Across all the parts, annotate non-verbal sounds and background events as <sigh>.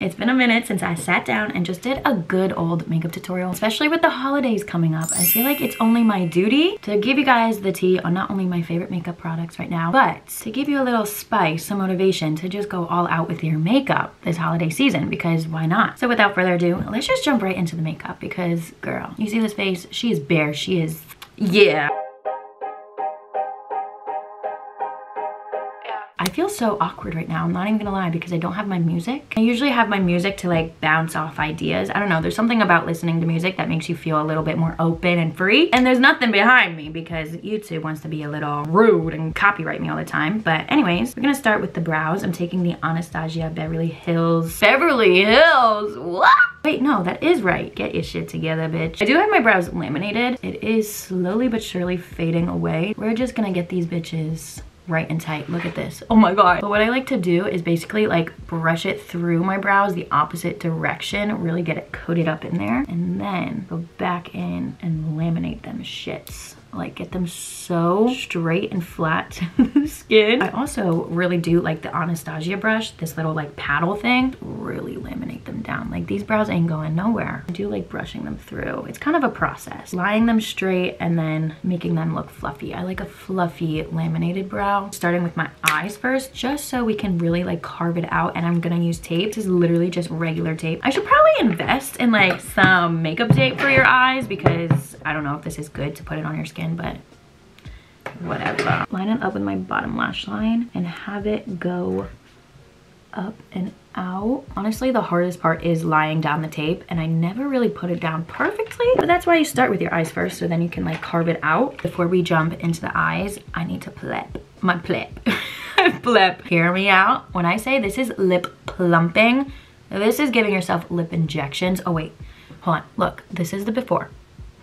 It's been a minute since I sat down and just did a good old makeup tutorial, especially with the holidays coming up. I feel like it's only my duty to give you guys the tea on not only my favorite makeup products right now, but to give you a little spice, some motivation to just go all out with your makeup this holiday season, because why not? So without further ado, let's just jump right into the makeup because girl, you see this face? She is bare, she is, yeah. I feel so awkward right now. I'm not even gonna lie because I don't have my music. I usually have my music to like bounce off ideas. I don't know, there's something about listening to music that makes you feel a little bit more open and free. And there's nothing behind me because YouTube wants to be a little rude and copyright me all the time. But anyways, we're gonna start with the brows. I'm taking the Anastasia Beverly Hills. Beverly Hills, what? Wait, no, that is right. Get your shit together, bitch. I do have my brows laminated. It is slowly but surely fading away. We're just gonna get these bitches right and tight. Look at this. Oh my god. But what I like to do is basically like brush it through my brows the opposite direction, really get it coated up in there, and then go back in and laminate them shits like get them so straight and flat <laughs> the skin. I also really do like the Anastasia brush, this little like paddle thing, really laminate them down. Like these brows ain't going nowhere. I do like brushing them through. It's kind of a process. Lying them straight and then making them look fluffy. I like a fluffy laminated brow. Starting with my eyes first, just so we can really like carve it out. And I'm gonna use tape. This is literally just regular tape. I should probably invest in like some makeup tape for your eyes because I don't know if this is good to put it on your skin, but whatever. Line it up with my bottom lash line and have it go up and out. Honestly, the hardest part is lying down the tape and I never really put it down perfectly. But that's why you start with your eyes first so then you can like carve it out. Before we jump into the eyes, I need to plep. My plep. <laughs> plep. Hear me out. When I say this is lip plumping, this is giving yourself lip injections. Oh wait, hold on. Look, this is the before,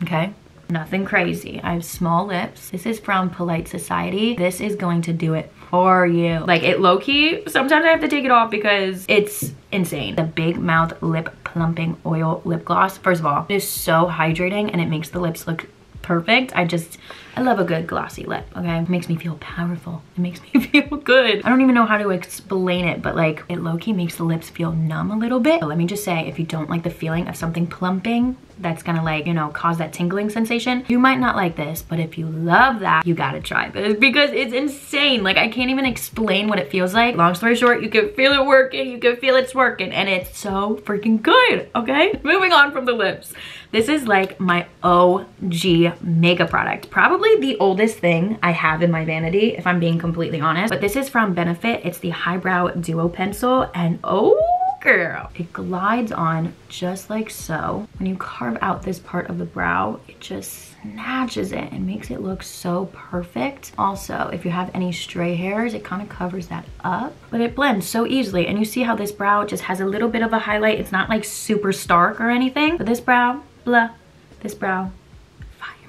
okay? Nothing crazy. I have small lips. This is from Polite Society. This is going to do it for you. Like it low key, sometimes I have to take it off because it's insane. The Big Mouth Lip Plumping Oil Lip Gloss. First of all, it is so hydrating and it makes the lips look perfect. I just, I love a good glossy lip, okay? It makes me feel powerful. It makes me <laughs> feel good. I don't even know how to explain it, but like it low-key makes the lips feel numb a little bit. But let me just say, if you don't like the feeling of something plumping, that's gonna like, you know, cause that tingling sensation, you might not like this, but if you love that, you gotta try this <laughs> because it's insane. Like I can't even explain what it feels like. Long story short, you can feel it working, you can feel it's working, and it's so freaking good, okay? Moving on from the lips. This is like my OG makeup product. Probably the oldest thing I have in my vanity, if I'm being completely honest. But this is from Benefit. It's the Highbrow Duo Pencil, and oh, girl. It glides on just like so. When you carve out this part of the brow, it just snatches it and makes it look so perfect. Also, if you have any stray hairs, it kind of covers that up, but it blends so easily. And you see how this brow just has a little bit of a highlight. It's not like super stark or anything, but this brow, blah, this brow,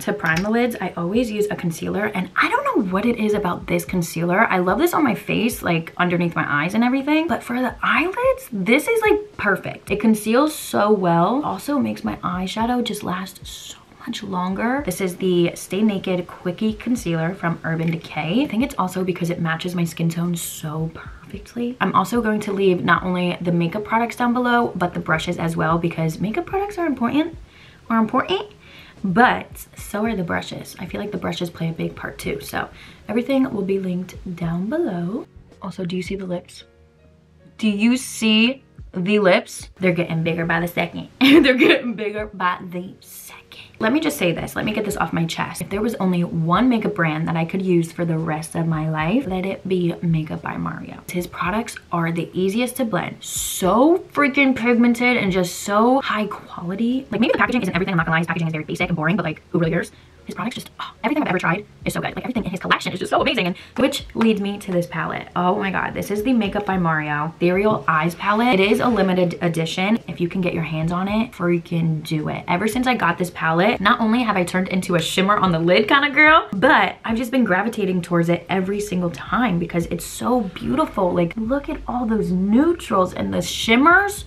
to prime the lids, I always use a concealer and I don't know what it is about this concealer. I love this on my face, like underneath my eyes and everything. But for the eyelids, this is like perfect. It conceals so well. Also makes my eyeshadow just last so much longer. This is the Stay Naked Quickie Concealer from Urban Decay. I think it's also because it matches my skin tone so perfectly. I'm also going to leave not only the makeup products down below, but the brushes as well because makeup products are important, are important but so are the brushes. I feel like the brushes play a big part too. So everything will be linked down below. Also, do you see the lips? Do you see the lips? They're getting bigger by the second. <laughs> They're getting bigger by the second. Let me just say this. Let me get this off my chest. If there was only one makeup brand that I could use for the rest of my life, let it be Makeup by Mario. His products are the easiest to blend. So freaking pigmented and just so high quality. Like maybe the packaging isn't everything. I'm not gonna lie. His packaging is very basic and boring, but like who really cares? His products just, oh, everything I've ever tried is so good. Like everything in his collection is just so amazing. And which leads me to this palette. Oh my God, this is the Makeup by Mario Ethereal Eyes palette. It is a limited edition. If you can get your hands on it, freaking do it. Ever since I got this palette, not only have I turned into a shimmer on the lid kind of girl, but I've just been gravitating towards it every single time because it's so beautiful. Like look at all those neutrals and the shimmers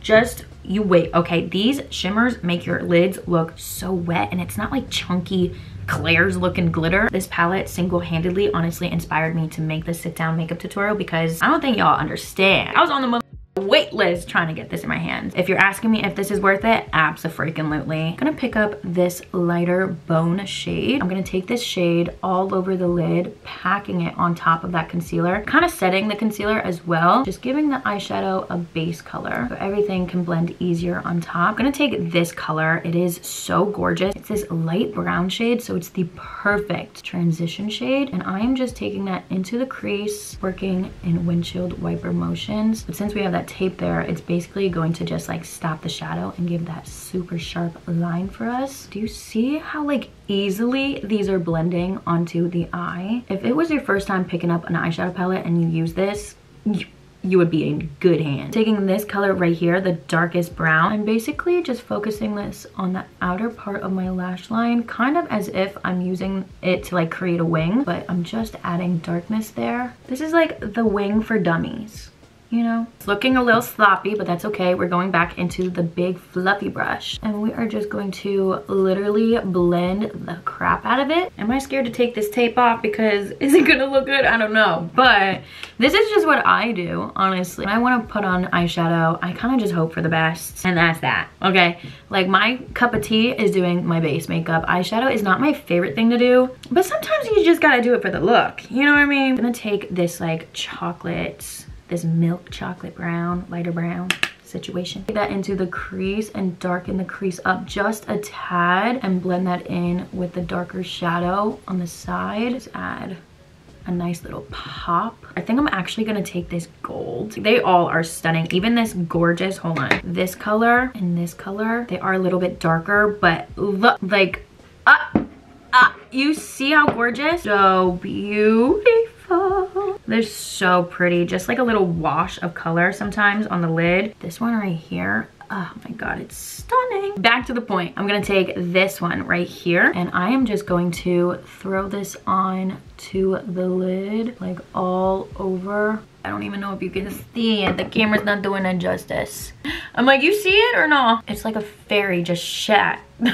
just you wait okay these shimmers make your lids look so wet and it's not like chunky Claire's looking glitter. This palette single-handedly honestly inspired me to make this sit down makeup tutorial because I don't think y'all understand. I was on the weightless trying to get this in my hands. If you're asking me if this is worth it, absolutely. I'm gonna pick up this lighter bone shade. I'm gonna take this shade all over the lid, packing it on top of that concealer, kind of setting the concealer as well, just giving the eyeshadow a base color so everything can blend easier on top. I'm gonna take this color. It is so gorgeous. It's this light brown shade, so it's the perfect transition shade. And I am just taking that into the crease, working in windshield wiper motions. But since we have that tape there, it's basically going to just like stop the shadow and give that super sharp line for us. Do you see how like easily these are blending onto the eye? If it was your first time picking up an eyeshadow palette and you use this, you you would be in good hands. Taking this color right here, the darkest brown, I'm basically just focusing this on the outer part of my lash line, kind of as if I'm using it to like create a wing, but I'm just adding darkness there. This is like the wing for dummies you know? It's looking a little sloppy, but that's okay. We're going back into the big fluffy brush and we are just going to literally blend the crap out of it. Am I scared to take this tape off because <laughs> is it gonna look good? I don't know, but this is just what I do, honestly. When I wanna put on eyeshadow, I kinda just hope for the best and that's that, okay? Like my cup of tea is doing my base makeup. Eyeshadow is not my favorite thing to do, but sometimes you just gotta do it for the look, you know what I mean? I'm gonna take this like chocolate this milk chocolate brown, lighter brown situation. Take that into the crease and darken the crease up just a tad and blend that in with the darker shadow on the side. Just add a nice little pop. I think I'm actually gonna take this gold. They all are stunning. Even this gorgeous, hold on. This color and this color, they are a little bit darker, but look, like, ah, ah, you see how gorgeous? So beautiful. They're so pretty. Just like a little wash of color sometimes on the lid. This one right here, oh my god it's stunning. Back to the point. I'm gonna take this one right here and i am just going to throw this on to the lid like all over. I don't even know if you can see it. The camera's not doing it justice. I'm like you see it or not? It's like a fairy just shat <laughs>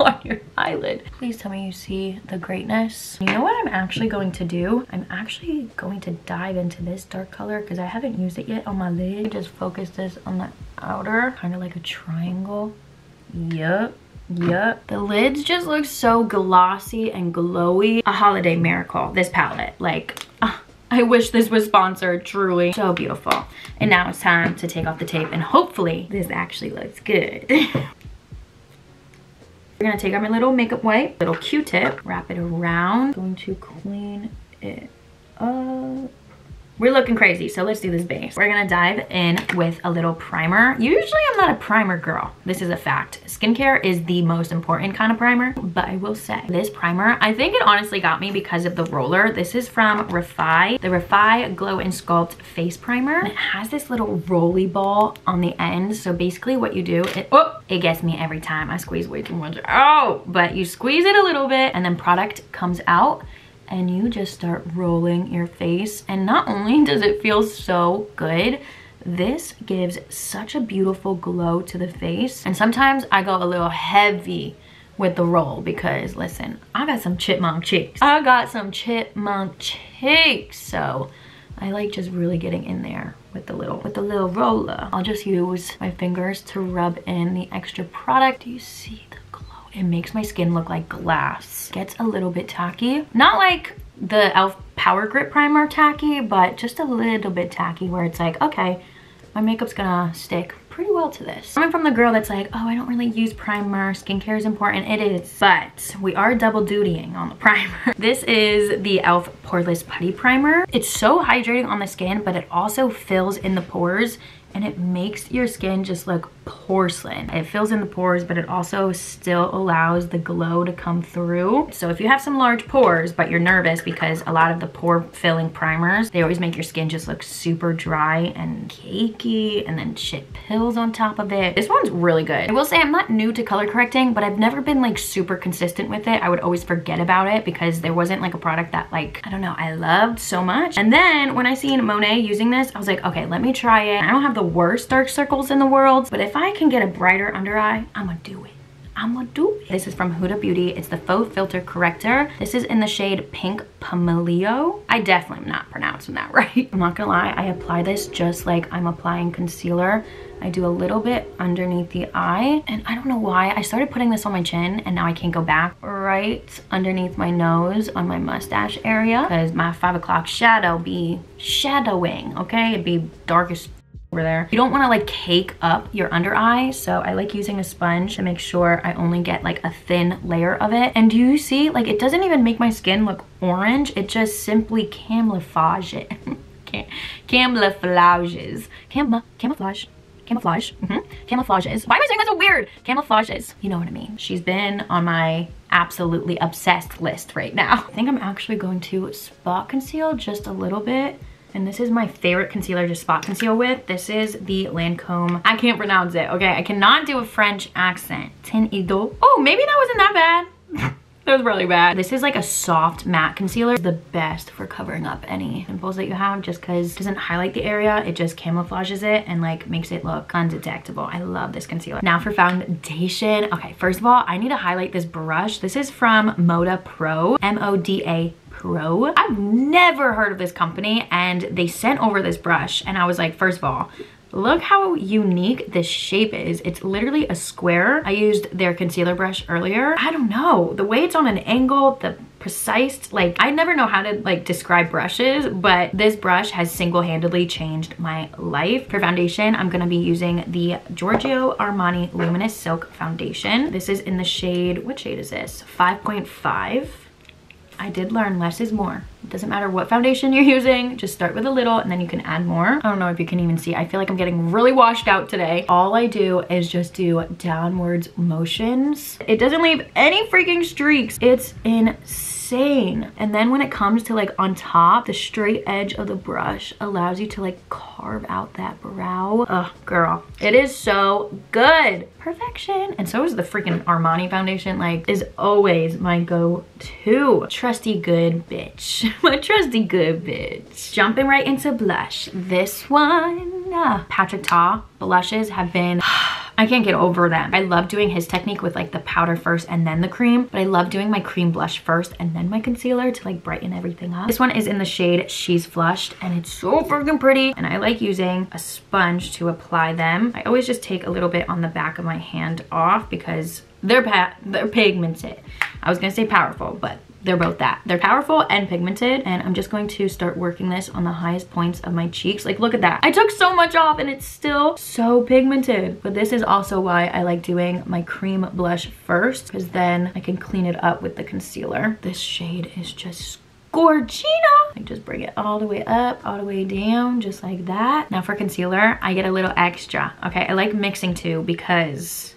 <laughs> on your eyelid. Please tell me you see the greatness. You know what I'm actually going to do? I'm actually going to dive into this dark color because I haven't used it yet on my lid. Just focus this on the outer, kind of like a triangle. Yup. Yup. The lids just look so glossy and glowy. A holiday miracle, this palette. Like, uh, I wish this was sponsored, truly. So beautiful. And now it's time to take off the tape and hopefully this actually looks good. <laughs> We're gonna take our little makeup wipe, little Q-tip, wrap it around. Going to clean it up. We're looking crazy, so let's do this base. We're gonna dive in with a little primer. Usually I'm not a primer girl. This is a fact. Skincare is the most important kind of primer, but I will say this primer, I think it honestly got me because of the roller. This is from Refy, the Refy Glow and Sculpt Face Primer. And it has this little roly ball on the end. So basically what you do, it, oh, it gets me every time. I squeeze way too much. Oh, but you squeeze it a little bit and then product comes out and you just start rolling your face. And not only <laughs> does it feel so good, this gives such a beautiful glow to the face. And sometimes I go a little heavy with the roll because listen, I got some chipmunk cheeks. I got some chipmunk cheeks. So I like just really getting in there with the little with the little roller. I'll just use my fingers to rub in the extra product. Do you see it makes my skin look like glass. Gets a little bit tacky. Not like the e.l.f. Power Grip Primer tacky, but just a little bit tacky where it's like, okay, my makeup's gonna stick pretty well to this. Coming from the girl that's like, oh, I don't really use primer. Skincare is important. It is, but we are double dutying on the <laughs> primer. this is the e.l.f. Poreless Putty Primer. It's so hydrating on the skin, but it also fills in the pores and it makes your skin just look porcelain. It fills in the pores, but it also still allows the glow to come through. So if you have some large pores, but you're nervous because a lot of the pore filling primers, they always make your skin just look super dry and cakey and then shit pills on top of it. This one's really good. I will say I'm not new to color correcting, but I've never been like super consistent with it. I would always forget about it because there wasn't like a product that like, I don't know, I loved so much. And then when I seen Monet using this, I was like, okay, let me try it. I don't have the worst dark circles in the world, but if I can get a brighter under eye, I'm gonna do it. I'ma do it. This is from Huda Beauty. It's the Faux Filter Corrector. This is in the shade Pink Pomelo. I definitely am not pronouncing that <laughs> right. I'm not gonna lie, I apply this just like I'm applying concealer. I do a little bit underneath the eye and I don't know why I started putting this on my chin and now I can't go back right underneath my nose on my mustache area because my five o'clock shadow be shadowing okay it'd be darkest over there. You don't want to like cake up your under eye, so I like using a sponge to make sure I only get like a thin layer of it. And do you see, like it doesn't even make my skin look orange, it just simply camouflage it. <laughs> camouflages. Cam camouflage camouflage. Mm -hmm. Camouflages. Why am I saying that so weird? Camouflages. You know what I mean. She's been on my absolutely obsessed list right now. I think I'm actually going to spot conceal just a little bit and this is my favorite concealer to spot conceal with. This is the Lancome. I can't pronounce it, okay? I cannot do a French accent. Teint Idole. Oh, maybe that wasn't that bad. <laughs> that was really bad. This is like a soft matte concealer. The best for covering up any pimples that you have just because it doesn't highlight the area. It just camouflages it and like makes it look undetectable. I love this concealer. Now for foundation. Okay, first of all, I need to highlight this brush. This is from Moda Pro, M-O-D-A Pro. I've never heard of this company and they sent over this brush and I was like, first of all, Look how unique this shape is. It's literally a square. I used their concealer brush earlier. I don't know, the way it's on an angle, the precise, like I never know how to like describe brushes, but this brush has single-handedly changed my life. For foundation, I'm gonna be using the Giorgio Armani Luminous Silk Foundation. This is in the shade, what shade is this? 5.5. I did learn less is more. It doesn't matter what foundation you're using, just start with a little and then you can add more. I don't know if you can even see. I feel like I'm getting really washed out today. All I do is just do downwards motions. It doesn't leave any freaking streaks. It's insane insane. And then when it comes to like on top, the straight edge of the brush allows you to like carve out that brow. Ugh, girl, it is so good. Perfection. And so is the freaking Armani foundation, like is always my go-to. Trusty good bitch. <laughs> my trusty good bitch. Jumping right into blush. This one, Uh, Patrick Ta blushes have been <sighs> I can't get over them. I love doing his technique with like the powder first and then the cream, but I love doing my cream blush first and then my concealer to like brighten everything up. This one is in the shade She's Flushed and it's so freaking pretty. And I like using a sponge to apply them. I always just take a little bit on the back of my hand off because they're, they're pigmented. I was gonna say powerful, but they're both that. They're powerful and pigmented and I'm just going to start working this on the highest points of my cheeks. Like look at that. I took so much off and it's still so pigmented. But this is also why I like doing my cream blush first because then I can clean it up with the concealer. This shade is just Gorgina. I just bring it all the way up, all the way down, just like that. Now for concealer, I get a little extra. Okay, I like mixing too because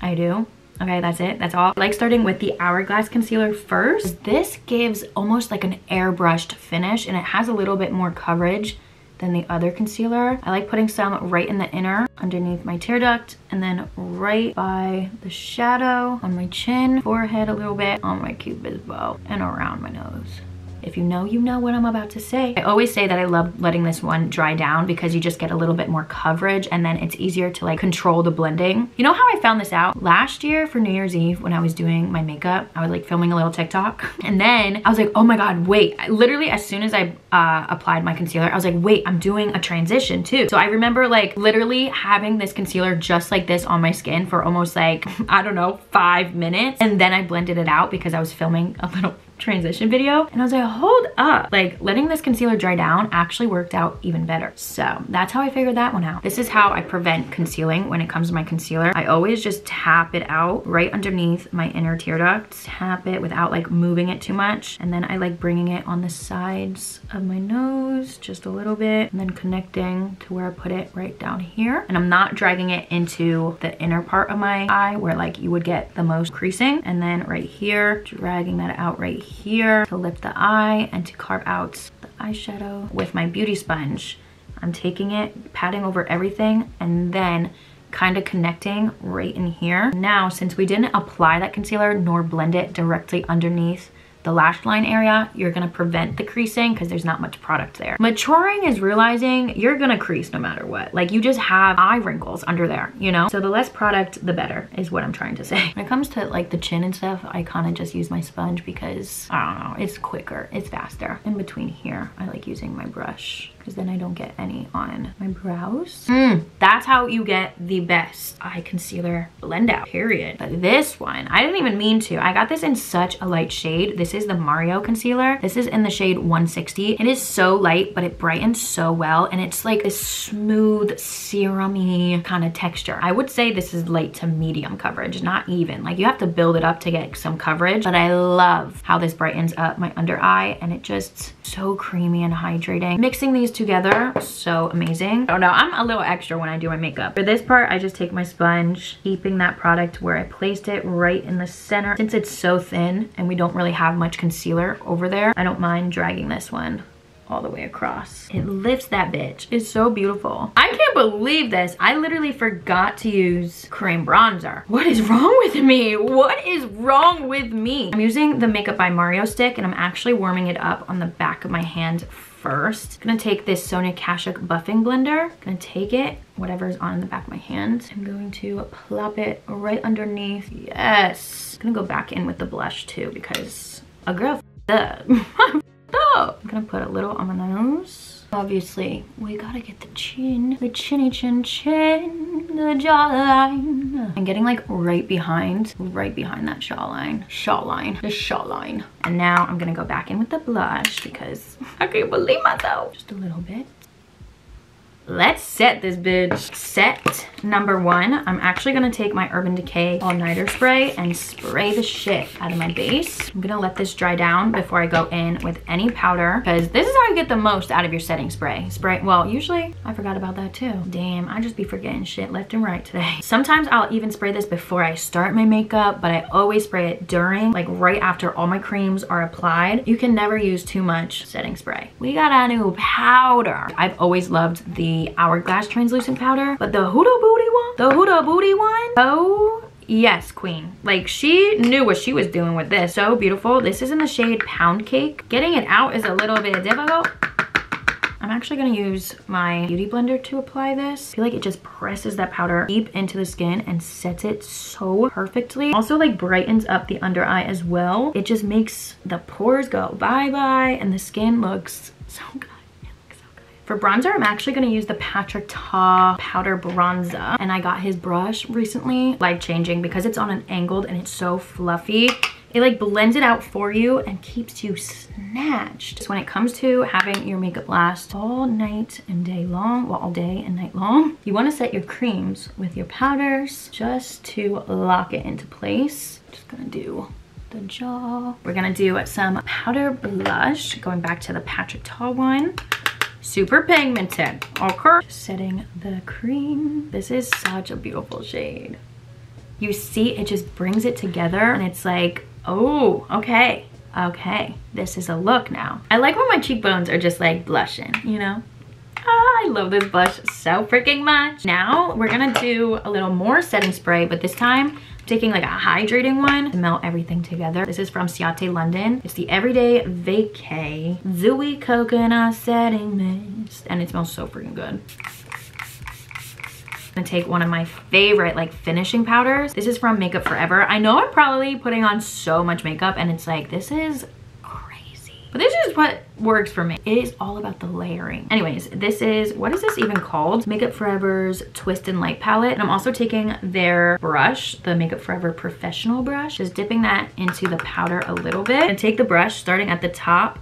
I do. Okay, that's it. That's all. I like starting with the Hourglass Concealer first. This gives almost like an airbrushed finish and it has a little bit more coverage than the other concealer. I like putting some right in the inner underneath my tear duct and then right by the shadow on my chin, forehead a little bit, on my cupid's bow and around my nose. If you know, you know what I'm about to say. I always say that I love letting this one dry down because you just get a little bit more coverage and then it's easier to like control the blending. You know how I found this out? Last year for New Year's Eve when I was doing my makeup, I was like filming a little TikTok <laughs> and then I was like, oh my God, wait. literally as soon as I uh, applied my concealer, I was like, wait, I'm doing a transition too. So I remember like literally having this concealer just like this on my skin for almost like, <laughs> I don't know, five minutes. And then I blended it out because I was filming a little transition video and I was like hold up. Like letting this concealer dry down actually worked out even better. So that's how I figured that one out. This is how I prevent concealing when it comes to my concealer. I always just tap it out right underneath my inner tear duct tap it without like moving it too much and then I like bringing it on the sides of my nose just a little bit and then connecting to where I put it right down here. And I'm not dragging it into the inner part of my eye where like you would get the most creasing. And then right here dragging that out right here here to lift the eye and to carve out the eyeshadow with my beauty sponge. I'm taking it, patting over everything, and then kind of connecting right in here. Now, since we didn't apply that concealer nor blend it directly underneath the lash line area, you're gonna prevent the creasing because there's not much product there. Maturing is realizing you're gonna crease no matter what. Like you just have eye wrinkles under there, you know? So the less product, the better is what I'm trying to say. When it comes to like the chin and stuff, I kind of just use my sponge because, I don't know, it's quicker, it's faster. In between here, I like using my brush because then I don't get any on my brows. Mm, that's how you get the best eye concealer blend out, period. But this one, I didn't even mean to. I got this in such a light shade. This is the Mario concealer. This is in the shade 160. It is so light, but it brightens so well. And it's like a smooth, serumy kind of texture. I would say this is light to medium coverage, not even. Like you have to build it up to get some coverage. But I love how this brightens up my under eye and it just so creamy and hydrating. Mixing these together, so amazing. Oh no, I'm a little extra when I do my makeup. For this part, I just take my sponge, keeping that product where I placed it right in the center. Since it's so thin and we don't really have much concealer over there, I don't mind dragging this one all the way across. It lifts that bitch. It's so beautiful. I can't believe this. I literally forgot to use cream bronzer. What is wrong with me? What is wrong with me? I'm using the Makeup by Mario stick and I'm actually warming it up on the back of my hand first. I'm gonna take this Sonia Kashuk buffing blender. Gonna take it, whatever's on the back of my hand. I'm going to plop it right underneath. Yes. I'm gonna go back in with the blush too because a girl <laughs> up. I'm gonna put a little on my nose. Obviously, we gotta get the chin, the chinny chin chin, the jawline. I'm getting like right behind, right behind that jawline, jawline, the jawline. And now I'm gonna go back in with the blush because <laughs> I can't believe myself. Just a little bit. Let's set this bitch. Set number one. I'm actually gonna take my Urban Decay All Nighter Spray and spray the shit out of my base. I'm gonna let this dry down before I go in with any powder because this is how you get the most out of your setting spray. Spray, well, usually, I forgot about that too. Damn, I just be forgetting shit left and right today. <laughs> Sometimes I'll even spray this before I start my makeup, but I always spray it during, like right after all my creams are applied. You can never use too much setting spray. We got a new powder. I've always loved the Hourglass translucent powder, but the Huda Booty one, the Huda Booty one, oh yes queen like she knew what she was doing with this so beautiful this is in the shade pound cake getting it out is a little bit difficult I'm actually gonna use my beauty blender to apply this. I feel like it just presses that powder deep into the skin and sets it so perfectly. Also like brightens up the under eye as well. It just makes the pores go bye-bye and the skin looks so good. For bronzer, I'm actually to use the Patrick Ta Powder Bronzer. And I got his brush recently. Life-changing because it's on an angled and it's so fluffy. It like blends it out for you and keeps you snatched. So when it comes to having your makeup last all night and day long, well all day and night long, you want to set your creams with your powders just to lock it into place. Just gonna do the jaw. We're gonna do some powder blush, going back to the Patrick Ta one super pigmented okay? Setting the cream. This is such a beautiful shade. You see it just brings it together and it's like oh okay okay. This is a look now. I like when my cheekbones are just like blushing you know Ah, I love this blush so freaking much. Now we're gonna do a little more setting spray, but this time taking like a hydrating one to melt everything together. This is from Ciate London. It's the Everyday Vacay Dewy Coconut Setting Mist. And it smells so freaking good. I'm gonna take one of my favorite like finishing powders. This is from Makeup Forever. I know I'm probably putting on so much makeup and it's like, this is but this is what works for me. It is all about the layering. Anyways, this is, what is this even called? Makeup Forever's Twist and Light palette. And I'm also taking their brush, the Makeup Forever Professional brush, just dipping that into the powder a little bit. And take the brush starting at the top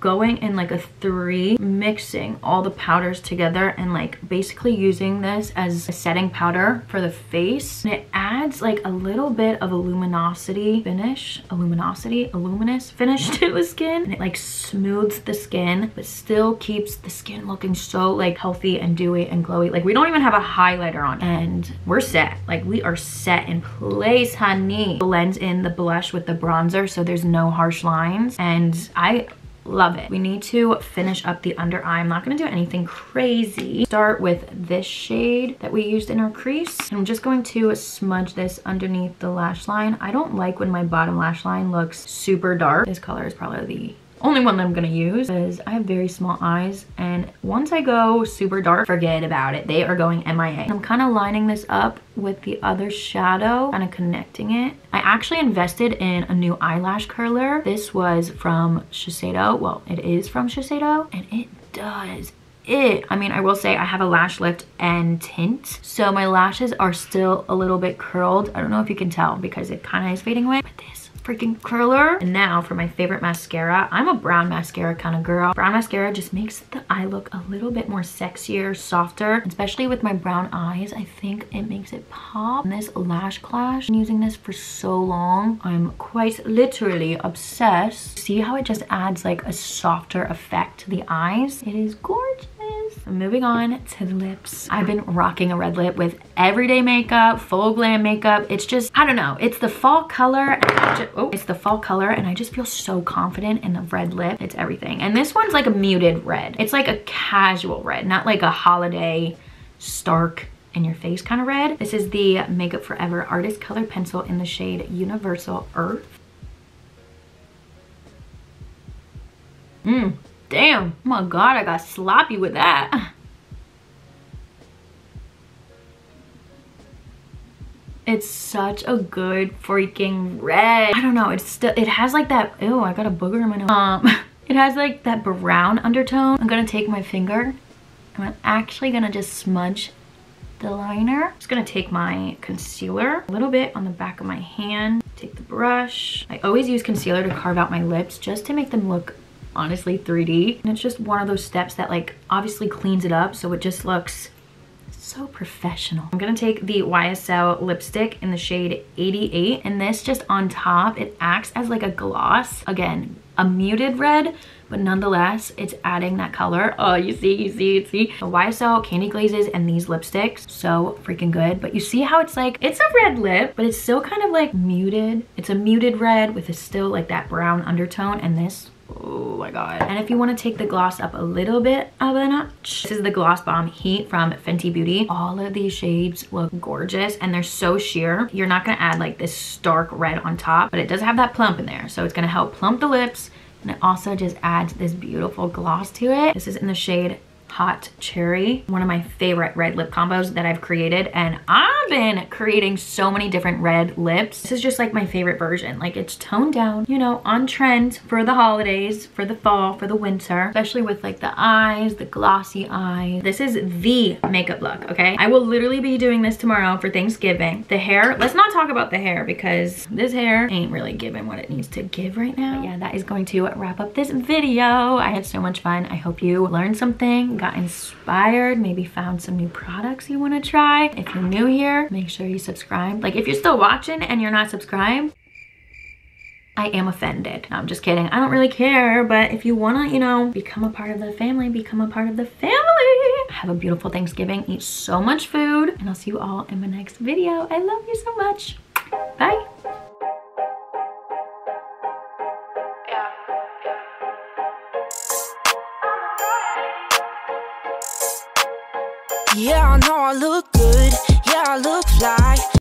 going in like a three, mixing all the powders together and like basically using this as a setting powder for the face. And it adds like a little bit of a luminosity finish, a luminosity, a luminous finish <laughs> to the skin. And it like smooths the skin, but still keeps the skin looking so like healthy and dewy and glowy. Like we don't even have a highlighter on and we're set. Like we are set in place, honey. Blends in the blush with the bronzer so there's no harsh lines. And I love it. We need to finish up the under eye. I'm not gonna do anything crazy. Start with this shade that we used in our crease. I'm just going to smudge this underneath the lash line. I don't like when my bottom lash line looks super dark. This color is probably the only one that I'm gonna use because I have very small eyes and once I go super dark, forget about it. They are going MIA. I'm kind of lining this up with the other shadow, kind of connecting it. I actually invested in a new eyelash curler. This was from Shiseido. Well, it is from Shiseido and it does it. I mean, I will say I have a lash lift and tint. So my lashes are still a little bit curled. I don't know if you can tell because it kind of is fading away. But this freaking curler. And now for my favorite mascara. I'm a brown mascara kind of girl. Brown mascara just makes the eye look a little bit more sexier, softer, especially with my brown eyes. I think it makes it pop. And this Lash Clash, I'm using this for so long. I'm quite literally obsessed. See how it just adds like a softer effect to the eyes? It is gorgeous. Moving on to the lips. I've been rocking a red lip with everyday makeup, full glam makeup. It's just, I don't know. It's the fall color. Just, oh, it's the fall color and I just feel so confident in the red lip. It's everything. And this one's like a muted red. It's like a casual red, not like a holiday stark in your face kind of red. This is the Makeup Forever Artist Color Pencil in the shade Universal Earth. Mmm, Damn, oh my God, I got sloppy with that. It's such a good freaking red. I don't know, it's still, it has like that, ew, I got a booger in my nose. Um, <laughs> it has like that brown undertone. I'm gonna take my finger I'm actually gonna just smudge the liner. I'm just gonna take my concealer a little bit on the back of my hand. Take the brush. I always use concealer to carve out my lips just to make them look honestly 3D. And it's just one of those steps that like obviously cleans it up so it just looks so professional. I'm gonna take the YSL lipstick in the shade 88 and this just on top, it acts as like a gloss. Again, a muted red, but nonetheless, it's adding that color. Oh, you see, you see, you see. The YSL Candy Glazes and these lipsticks, so freaking good. But you see how it's like, it's a red lip, but it's still kind of like muted. It's a muted red with a still like that brown undertone and this oh my god. And if you want to take the gloss up a little bit of a notch this is the gloss bomb heat from fenty beauty. All of these shades look gorgeous and they're so sheer. You're not going to add like this stark red on top but it does have that plump in there. So it's going to help plump the lips and it also just adds this beautiful gloss to it. This is in the shade Hot Cherry, one of my favorite red lip combos that I've created. And I've been creating so many different red lips. This is just like my favorite version. Like it's toned down, you know, on trend for the holidays, for the fall, for the winter, especially with like the eyes, the glossy eyes. This is the makeup look, okay? I will literally be doing this tomorrow for Thanksgiving. The hair, let's not talk about the hair because this hair ain't really giving what it needs to give right now. But yeah, that is going to wrap up this video. I had so much fun. I hope you learned something, got inspired, maybe found some new products you want to try. If you're new here, make sure you subscribe. Like if you're still watching and you're not subscribed, I am offended. No, I'm just kidding. I don't really care, but if you wanna, you know, become a part of the family, become a part of the family. Have a beautiful Thanksgiving, eat so much food, and I'll see you all in my next video. I love you so much. Bye. Yeah, I know I look good. Yeah, I look fly.